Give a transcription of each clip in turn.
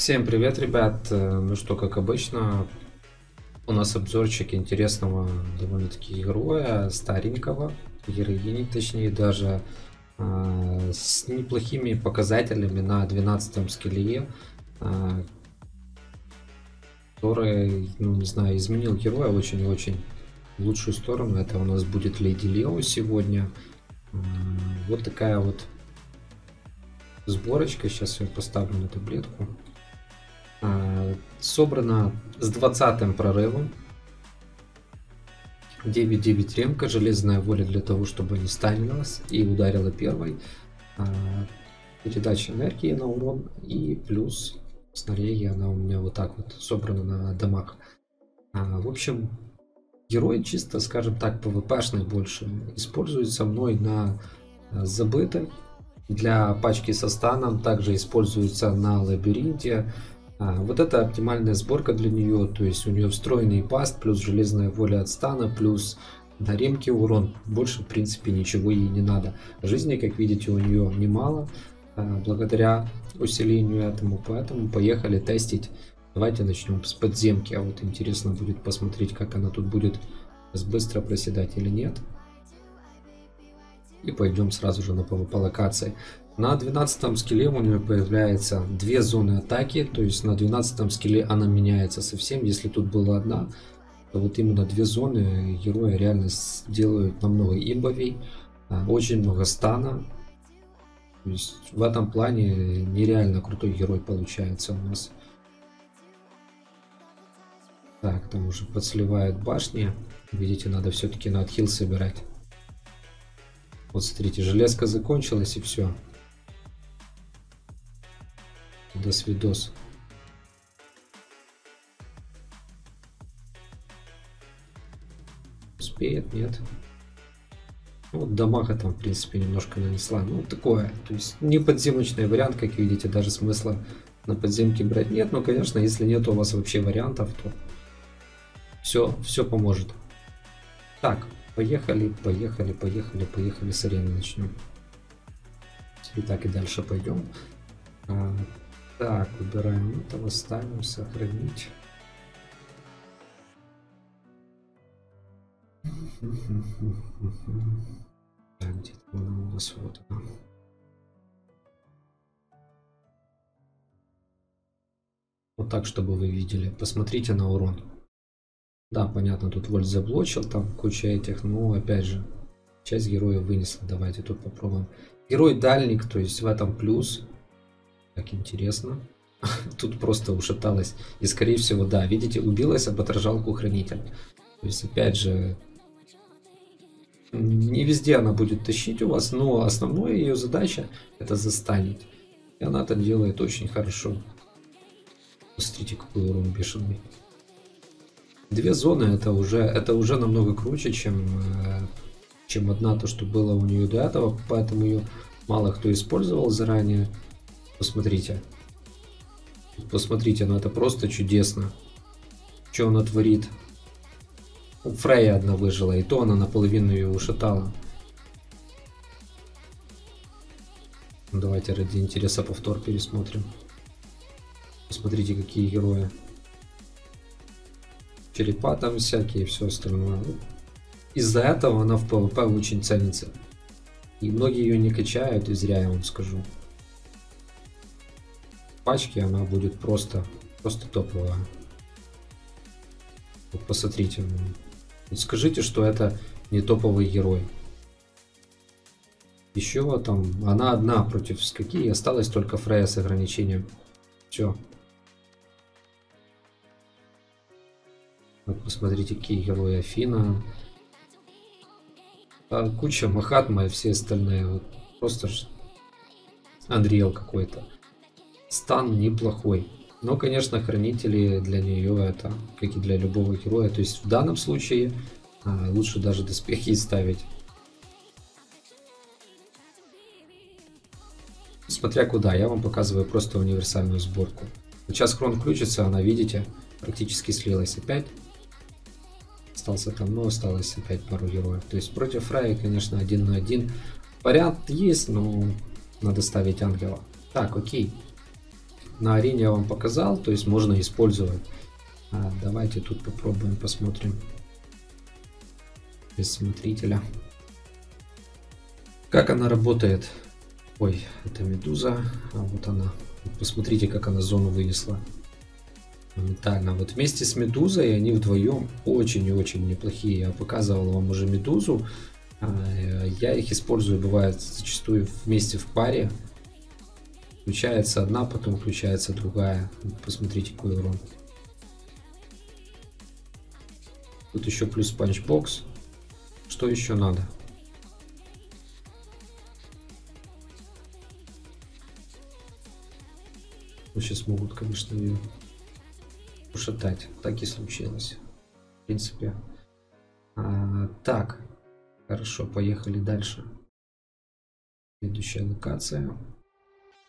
Всем привет, ребят. Э, ну что, как обычно, у нас обзорчик интересного довольно-таки героя, старенького, героини, точнее, даже э, с неплохими показателями на 12 скилле, э, который, ну не знаю, изменил героя очень и очень в лучшую сторону. Это у нас будет Леди Лео сегодня. Э, вот такая вот сборочка. Сейчас я поставлю на таблетку. А, собрана с 20 прорывом. 9-9 ремка, железная воля для того, чтобы не станилась и ударила первой. А, передача энергии на урон и плюс снаряги, она у меня вот так вот собрана на домах. А, в общем, герой чисто, скажем так, PvP-шный больше. Используется мной на забытой. Для пачки со станом также используется на лабиринте. А, вот это оптимальная сборка для нее, то есть у нее встроенный паст, плюс железная воля от стана, плюс на ремке урон. Больше в принципе ничего ей не надо. Жизни, как видите, у нее немало, а, благодаря усилению этому, поэтому поехали тестить. Давайте начнем с подземки, а вот интересно будет посмотреть, как она тут будет быстро проседать или нет. И пойдем сразу же на по локации. На 12 скилле у нее появляется две зоны атаки, то есть на 12 скилле она меняется совсем. Если тут была одна, то вот именно две зоны героя реально делают намного имбовей. А, очень много стана. То есть в этом плане нереально крутой герой получается у нас. Так, там уже подсливают башни. Видите, надо все-таки на отхил собирать. Вот смотрите, железка закончилась и все. До свидос. Успеет, нет. Ну, вот дамага там, в принципе, немножко нанесла. Ну, такое. То есть, не подземочный вариант, как видите, даже смысла на подземке брать нет. Но, конечно, если нет у вас вообще вариантов, то все, все поможет. Так, поехали, поехали, поехали, поехали с арены начнем. И так и дальше пойдем. Так, убираем этого, ставим, сохранить. Так, где-то у нас вот. Вот так, чтобы вы видели. Посмотрите на урон. Да, понятно, тут вольт заблочил, там куча этих, но опять же, часть героя вынесла. Давайте тут попробуем. Герой дальник, то есть в этом плюс. Как интересно. Тут просто ушаталась. И скорее всего, да, видите, убилась об отражалку хранитель. То есть, опять же, не везде она будет тащить у вас, но основная ее задача это застанить. И она это делает очень хорошо. Посмотрите, какой урон бешеный. Две зоны это уже, это уже намного круче, чем, э, чем одна, то, что было у нее до этого. Поэтому ее мало кто использовал заранее. Посмотрите. Посмотрите, ну это просто чудесно. Что она творит? Фрейя одна выжила, и то она наполовину ее ушатала. Ну, давайте ради интереса повтор пересмотрим. Посмотрите, какие герои. Черепа там всякие, все остальное. Из-за этого она в PvP очень ценится. И многие ее не качают, и зря я вам скажу пачке она будет просто, просто топовая. Вот посмотрите. Скажите, что это не топовый герой. Еще там, она одна против скольки, осталась только Фрея с ограничением. Все. Вот посмотрите, какие герои Афина. А, куча Махатма и все остальные. Вот просто Андриэл какой-то стан неплохой. Но, конечно, хранители для нее это, как и для любого героя. То есть в данном случае а, лучше даже доспехи ставить. Смотря куда, я вам показываю просто универсальную сборку. Сейчас хрон включится, она, видите, практически слилась опять. Остался там, но осталось опять пару героев. То есть против Фраи, конечно, один на один. Вариант есть, но надо ставить ангела. Так, окей. На арене я вам показал, то есть можно использовать. А, давайте тут попробуем, посмотрим. Без смотрителя. Как она работает? Ой, это медуза. А вот она. Посмотрите, как она зону вынесла. Моментально. Вот вместе с медузой они вдвоем очень и очень неплохие. Я показывал вам уже медузу. А, я их использую, бывает, зачастую вместе в паре. Включается одна, потом включается другая. Посмотрите, какой урон. Тут еще плюс панчбокс. Что еще надо? Ну, сейчас могут, конечно, ее ушатать. Так и случилось. В принципе. А, так. Хорошо, поехали дальше. Следующая локация.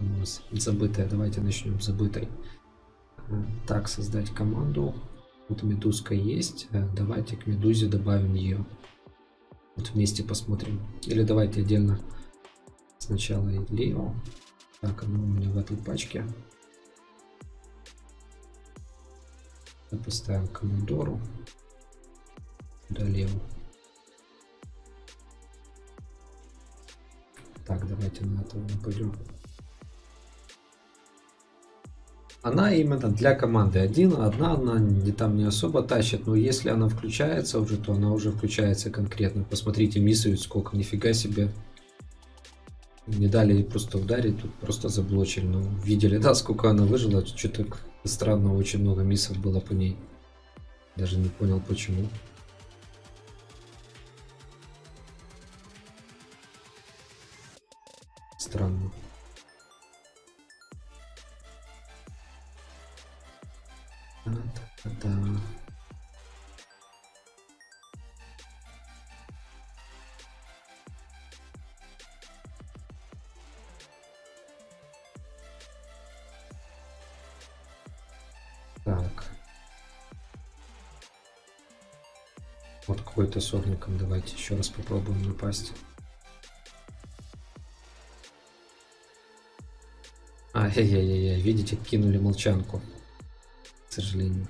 У нас забытая. Давайте начнем с забытой. А, так, создать команду. Вот медузка есть. Э, давайте к медузе добавим ее. Вот вместе посмотрим. Или давайте отдельно сначала Лео. Так, оно у меня в этой пачке. Поставим командору. Да, Лео. Так, давайте на этого пойдем. Она именно для команды один, одна она не там не особо тащит, но если она включается уже, то она уже включается конкретно. Посмотрите, миссует сколько, нифига себе. Не дали ей просто ударить, тут просто заблочили. Ну, видели, да, сколько она выжила, что-то странно, очень много миссов было по ней. Даже не понял почему. Да. Так. Вот какой-то сорником. Давайте еще раз попробуем напасть. Ай-яй-яй-яй, видите, кинули молчанку к сожалению.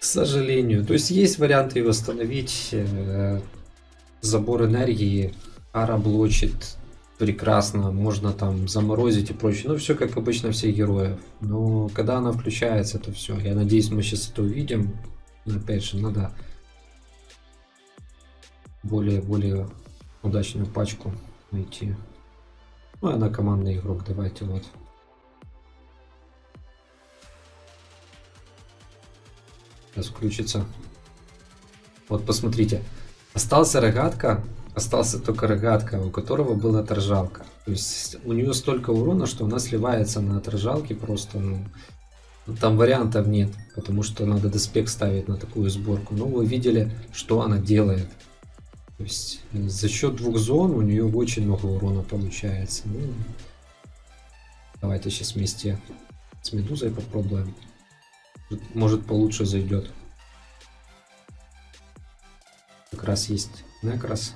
К сожалению. То есть есть варианты восстановить. Э, забор энергии, ара блочит прекрасно, можно там заморозить и прочее. Ну, все как обычно всех героев. Но когда она включается, то все. Я надеюсь, мы сейчас это увидим. Но опять же, надо более-более удачную пачку найти. Ну, она командный игрок, давайте вот. Сейчас включится. Вот посмотрите. Остался рогатка, остался только рогатка, у которого была отражалка. То есть у нее столько урона, что она сливается на отражалке просто, ну, там вариантов нет, потому что надо доспех ставить на такую сборку. Но вы видели, что она делает. То есть за счет двух зон у нее очень много урона получается. Ну, давайте сейчас вместе с медузой попробуем. Может получше зайдет. Как раз есть Некрас.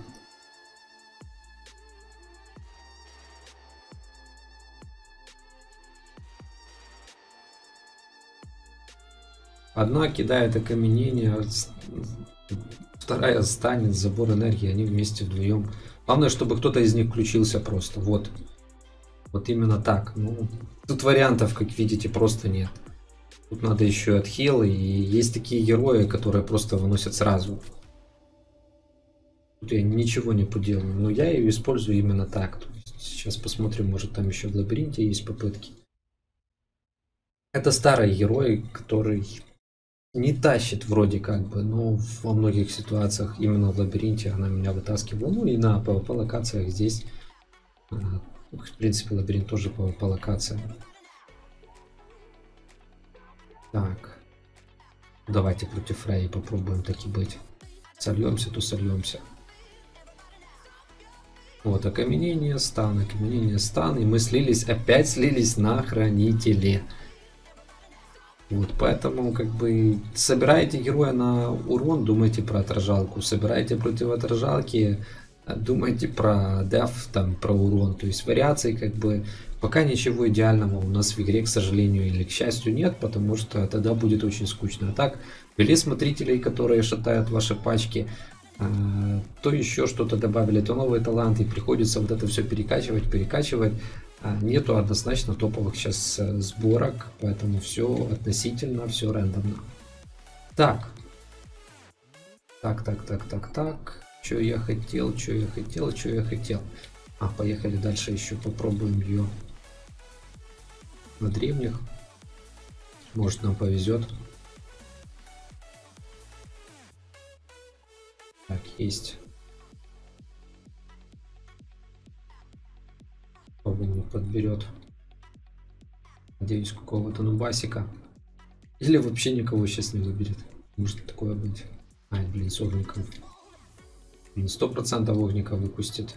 Одна кидает окаменение, вторая станет, забор энергии, они вместе вдвоем. Главное, чтобы кто-то из них включился просто. Вот. Вот именно так. Ну, тут вариантов, как видите, просто нет. Тут надо еще отхил, и есть такие герои, которые просто выносят сразу. Тут я ничего не поделаю, но я ее использую именно так. сейчас посмотрим, может там еще в лабиринте есть попытки. Это старый герой, который не тащит вроде как бы, но во многих ситуациях именно в лабиринте она меня вытаскивала. Ну и на PvP локациях здесь, а, в принципе, лабиринт тоже PvP локация. Так. Давайте против Фрей попробуем таки быть. Сольемся, то сольемся. Вот, окаменение, стан, окаменение, стан. И мы слились, опять слились на хранителе. Вот, поэтому, как бы, собираете героя на урон, думайте про отражалку. Собираете против отражалки, думайте про деф, там, про урон. То есть вариаций как бы пока ничего идеального у нас в игре, к сожалению, или к счастью нет, потому что тогда будет очень скучно. А так, ввели смотрителей, которые шатают ваши пачки, а, то еще что-то добавили, то новые таланты, приходится вот это все перекачивать, перекачивать. А, нету однозначно топовых сейчас э, сборок, поэтому все относительно, все рандомно. Так. Так, так, так, так, так. Что я хотел, что я хотел, что я хотел. А, поехали дальше еще попробуем ее на древних. Может нам повезет. Так, есть. Не подберет. Надеюсь, какого-то нубасика. Или вообще никого сейчас не выберет. Может такое быть. Ай, блин, с огником. Блин, сто процентов огника выпустит.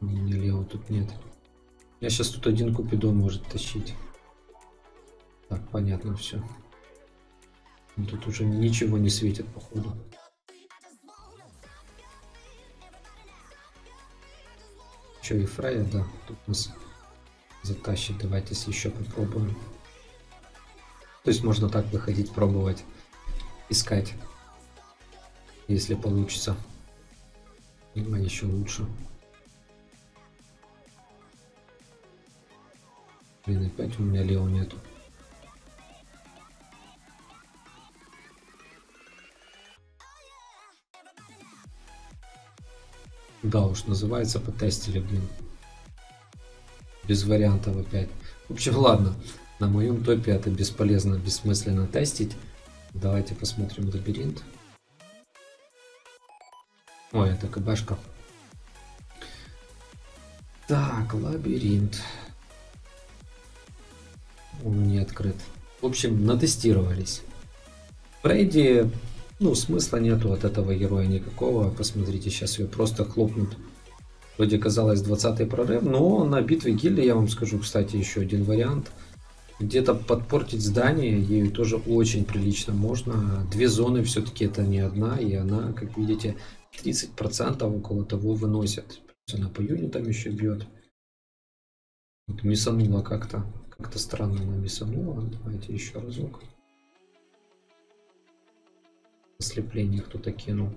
Меня лево тут нет. Я сейчас тут один купидон может тащить. Так, понятно все. Тут уже ничего не светит, походу. Че, и Фрая, да, тут нас затащит. Давайте еще попробуем. То есть можно так выходить, пробовать, искать, если получится. Либо еще лучше. Блин, опять у меня Лео нету. Да уж, называется потестили, блин. Без вариантов опять. В общем, ладно. На моем топе это бесполезно, бессмысленно тестить. Давайте посмотрим лабиринт. Ой, это КБшка. Так, лабиринт. Он не открыт. В общем, натестировались. Фредди, ну, смысла нету от этого героя никакого. Посмотрите, сейчас ее просто хлопнут. Вроде казалось 20 прорыв, но на битве гильдии, я вам скажу, кстати, еще один вариант. Где-то подпортить здание ею тоже очень прилично можно. Две зоны все-таки это не одна, и она, как видите, 30% около того выносит. Она по юнитам еще бьет. Вот мисанула как-то. Как-то странно она мисанула. Давайте еще разок. Ослепление кто-то кинул.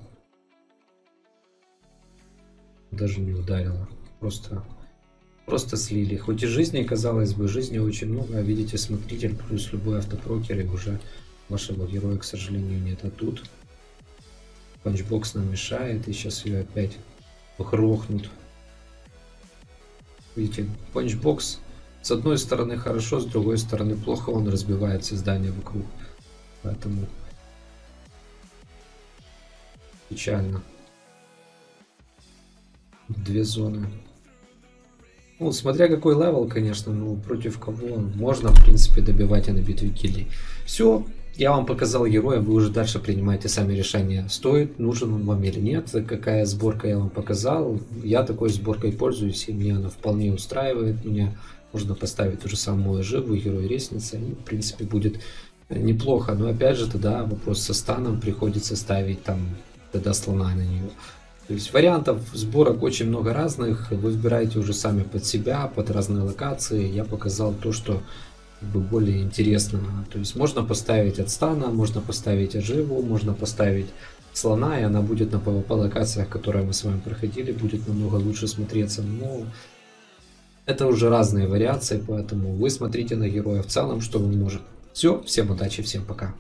Даже не ударила. Просто, просто слили. Хоть и жизни, казалось бы, жизни очень много. А видите, смотритель плюс любой автопрокер и уже вашего героя, к сожалению, нет. А тут панчбокс нам мешает. И сейчас ее опять грохнут. Видите, панчбокс с одной стороны хорошо, с другой стороны плохо, он разбивает все здания вокруг. Поэтому печально. Две зоны. Ну, смотря какой level, конечно, ну, против кого можно, в принципе, добивать и на битве гильдий. Все, я вам показал героя, вы уже дальше принимаете сами решение, стоит, нужен он вам или нет, какая сборка я вам показал. Я такой сборкой пользуюсь, и меня она вполне устраивает. Меня можно поставить ту же самую живую герой ресница, и, в принципе, будет неплохо. Но опять же, тогда вопрос со станом приходится ставить там тогда слона на нее. То есть вариантов сборок очень много разных, вы выбираете уже сами под себя, под разные локации. Я показал то, что бы более интересно. То есть можно поставить от стана, можно поставить оживу, можно поставить слона, и она будет на PvP локациях, которые мы с вами проходили, будет намного лучше смотреться. Но это уже разные вариации, поэтому вы смотрите на героя в целом, что он может. Все, всем удачи, всем пока.